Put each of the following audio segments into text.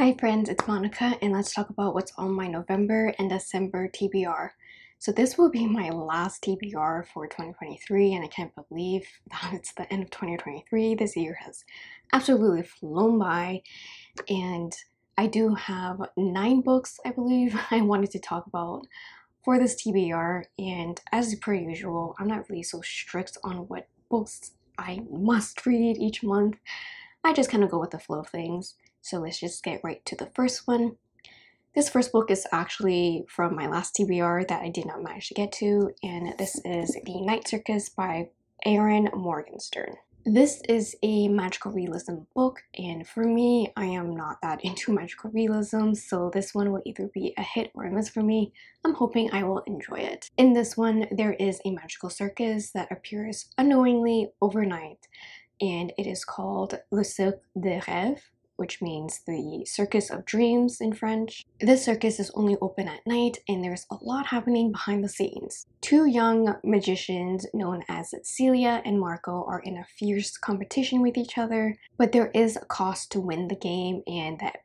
Hi friends, it's Monica and let's talk about what's on my November and December TBR. So this will be my last TBR for 2023 and I can't believe that it's the end of 2023. This year has absolutely flown by and I do have nine books I believe I wanted to talk about for this TBR and as per usual I'm not really so strict on what books I must read each month. I just kind of go with the flow of things. So let's just get right to the first one. This first book is actually from my last TBR that I did not manage to get to, and this is The Night Circus by Erin Morgenstern. This is a magical realism book, and for me, I am not that into magical realism, so this one will either be a hit or a miss for me. I'm hoping I will enjoy it. In this one, there is a magical circus that appears unknowingly overnight, and it is called Le Cirque des Rêves, which means the Circus of Dreams in French. This circus is only open at night and there's a lot happening behind the scenes. Two young magicians known as Celia and Marco are in a fierce competition with each other, but there is a cost to win the game and that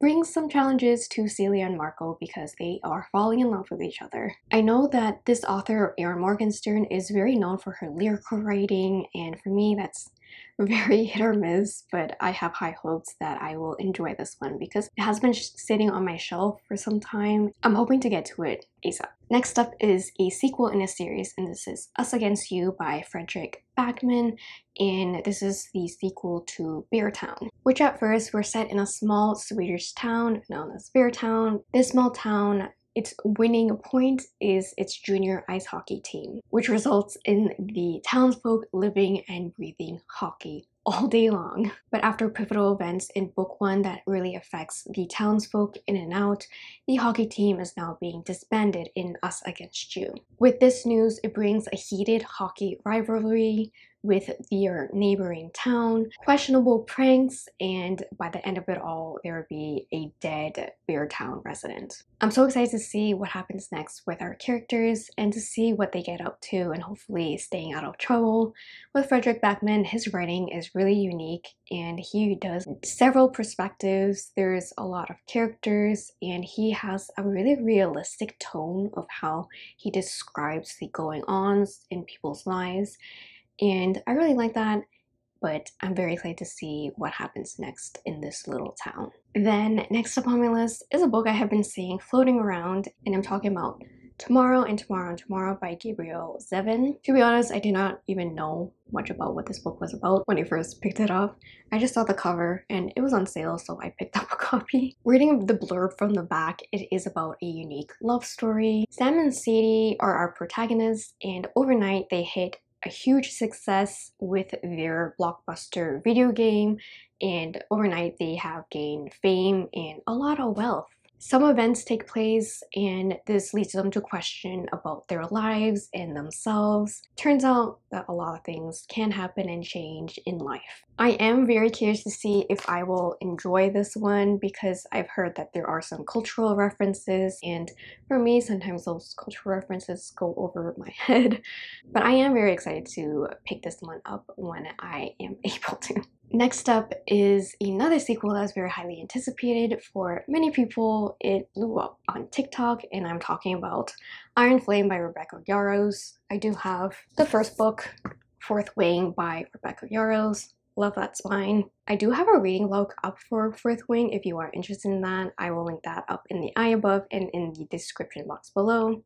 brings some challenges to Celia and Marco because they are falling in love with each other. I know that this author, Erin Morgenstern, is very known for her lyrical writing, and for me, that's very hit or miss, but I have high hopes that I will enjoy this one because it has been sitting on my shelf for some time. I'm hoping to get to it ASAP. Next up is a sequel in a series, and this is Us Against You by Fredrik Backman, and this is the sequel to Beartown, which at first were set in a small Swedish town known as Beartown. This small town its winning point is its junior ice hockey team, which results in the townsfolk living and breathing hockey all day long. But after pivotal events in book one that really affects the townsfolk in and out, the hockey team is now being disbanded in Us Against You. With this news, it brings a heated hockey rivalry with their neighboring town, questionable pranks, and by the end of it all, there will be a dead Beartown resident. I'm so excited to see what happens next with our characters and to see what they get up to and hopefully staying out of trouble. With Fredrik Backman, his writing is really unique and he does several perspectives. There's a lot of characters and he has a really realistic tone of how he describes the going ons in people's lives and I really like that, but I'm very excited to see what happens next in this little town. Then next up on my list is a book I have been seeing floating around, and I'm talking about Tomorrow and Tomorrow and Tomorrow by Gabrielle Zevin. To be honest, I did not even know much about what this book was about when I first picked it up. I just saw the cover and it was on sale, so I picked up a copy. Reading the blurb from the back, it is about a unique love story. Sam and Sadie are our protagonists, and overnight they hit a huge success with their blockbuster video game and overnight they have gained fame and a lot of wealth. Some events take place and this leads them to question about their lives and themselves. Turns out that a lot of things can happen and change in life. I am very curious to see if I will enjoy this one because I've heard that there are some cultural references and for me sometimes those cultural references go over my head. But I am very excited to pick this one up when I am able to. Next up is another sequel that was very highly anticipated for many people. It blew up on TikTok, and I'm talking about Iron Flame by Rebecca Yarros. I do have the first book, Fourth Wing by Rebecca Yarros. Love that spine. I do have a reading log up for Fourth Wing if you are interested in that. I will link that up in the eye above and in the description box below.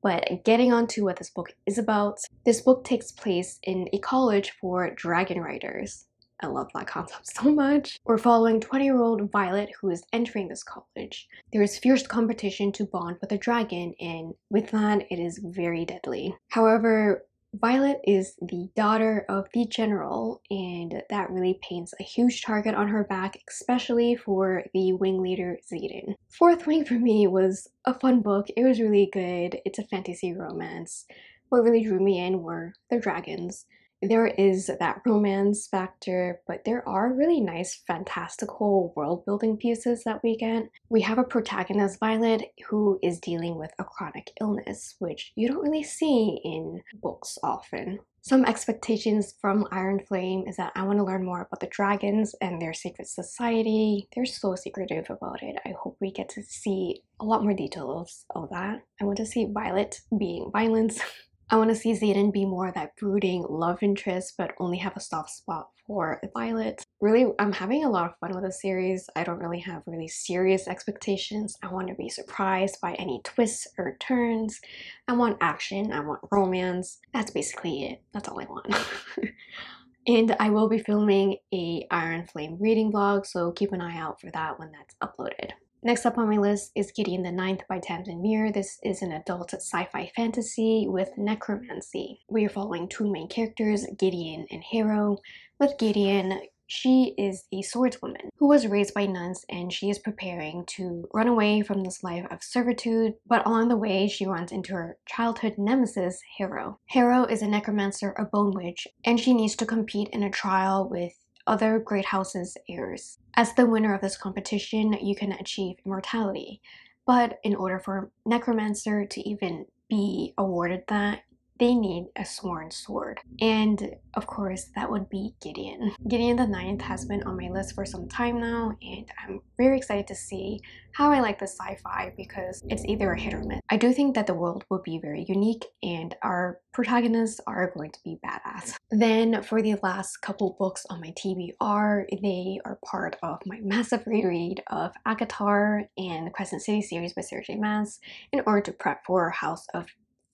But getting on to what this book is about, this book takes place in a college for dragon riders. I love that concept so much. We're following 20 year old Violet who is entering this college. There is fierce competition to bond with a dragon, and with that, it is very deadly. However, Violet is the daughter of the general, and that really paints a huge target on her back, especially for the wing leader Xaden. Fourth Wing for me was a fun book. It was really good. It's a fantasy romance. What really drew me in were the dragons there is that romance factor, but there are really nice, fantastical world building pieces that we get. We have a protagonist, Violet, who is dealing with a chronic illness, which you don't really see in books often. Some expectations from Iron Flame is that I want to learn more about the dragons and their secret society. They're so secretive about it. I hope we get to see a lot more details of that. I want to see Violet being violent. I want to see Xaden be more that brooding love interest, but only have a soft spot for Violet. Really, I'm having a lot of fun with the series. I don't really have really serious expectations. I want to be surprised by any twists or turns. I want action. I want romance. That's basically it. That's all I want. and I will be filming a Iron Flame reading vlog, so keep an eye out for that when that's uploaded. Next up on my list is Gideon the Ninth by Tamsyn Muir. This is an adult sci-fi fantasy with necromancy. We are following two main characters, Gideon and Hero. With Gideon, she is a swordswoman who was raised by nuns and she is preparing to run away from this life of servitude, but along the way she runs into her childhood nemesis, Hero. Hero is a necromancer, a bone witch, and she needs to compete in a trial with other Great House's heirs. As the winner of this competition, you can achieve immortality. But in order for Necromancer to even be awarded that, they need a sworn sword. And of course, that would be Gideon. Gideon the Ninth has been on my list for some time now, and I'm very excited to see how I like the sci-fi because it's either a hit or miss. I do think that the world will be very unique and our protagonists are going to be badass. Then for the last couple books on my TBR, they are part of my massive reread of ACOTAR and the Crescent City series by Sarah J Maas in order to prep for House of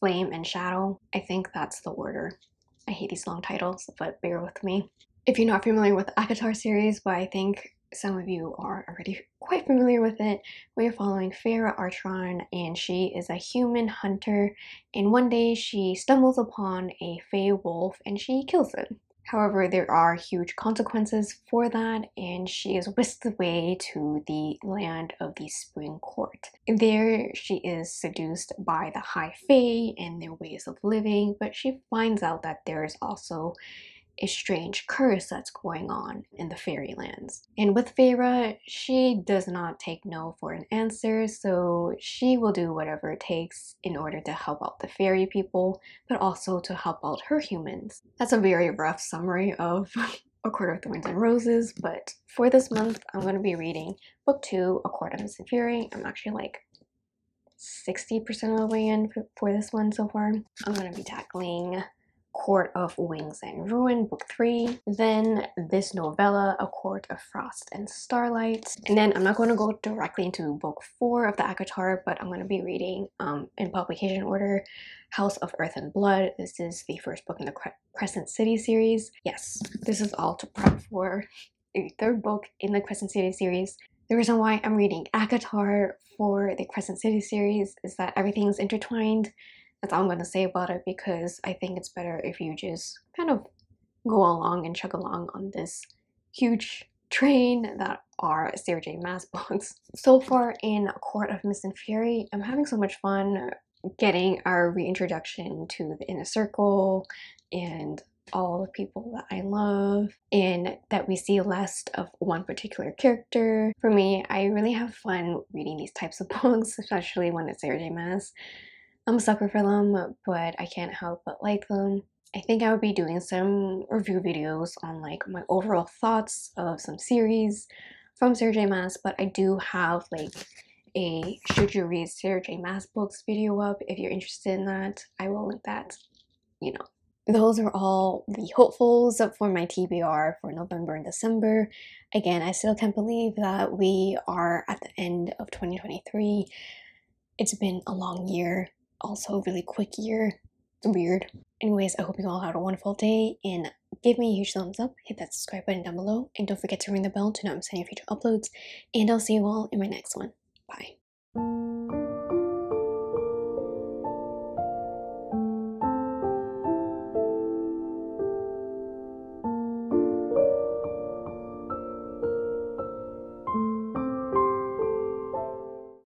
Flame and Shadow. I think that's the order. I hate these long titles, but bear with me. If you're not familiar with the ACOTAR series, but I think some of you are already quite familiar with it, we are following Feyre Archeron and she is a human hunter and one day she stumbles upon a Fey wolf and she kills it. However, there are huge consequences for that, and she is whisked away to the land of the Spring Court. There, she is seduced by the High Fae and their ways of living, but she finds out that there is also a strange curse that's going on in the fairylands. And with Feyre, she does not take no for an answer, so she will do whatever it takes in order to help out the fairy people, but also to help out her humans. That's a very rough summary of A Court of Thorns and Roses, but for this month, I'm going to be reading book two, A Court of Mist and Fury. I'm actually like 60% of the way in for this one so far. I'm going to be tackling Court of Wings and Ruin, book three. Then this novella, A Court of Frost and Starlight. And then I'm not going to go directly into book four of the ACOTAR, but I'm going to be reading um, in publication order House of Earth and Blood. This is the first book in the Crescent City series. Yes, this is all to prep for a third book in the Crescent City series. The reason why I'm reading ACOTAR for the Crescent City series is that everything's intertwined that's all I'm going to say about it because I think it's better if you just kind of go along and chug along on this huge train that are Sarah J Maas books. So far in Court of Mist and Fury, I'm having so much fun getting our reintroduction to the inner circle and all the people that I love and that we see less of one particular character. For me, I really have fun reading these types of books, especially when it's Sarah J Maas. I'm a sucker for them, but I can't help but like them. I think I would be doing some review videos on like my overall thoughts of some series from Sarah J Maas, but I do have like a should you read Sarah J Maas books video up if you're interested in that. I will link that, you know. Those are all the hopefuls for my TBR for November and December. Again, I still can't believe that we are at the end of 2023. It's been a long year also really quick year. It's weird. Anyways, I hope you all had a wonderful day and give me a huge thumbs up, hit that subscribe button down below, and don't forget to ring the bell to not miss any future uploads. And I'll see you all in my next one.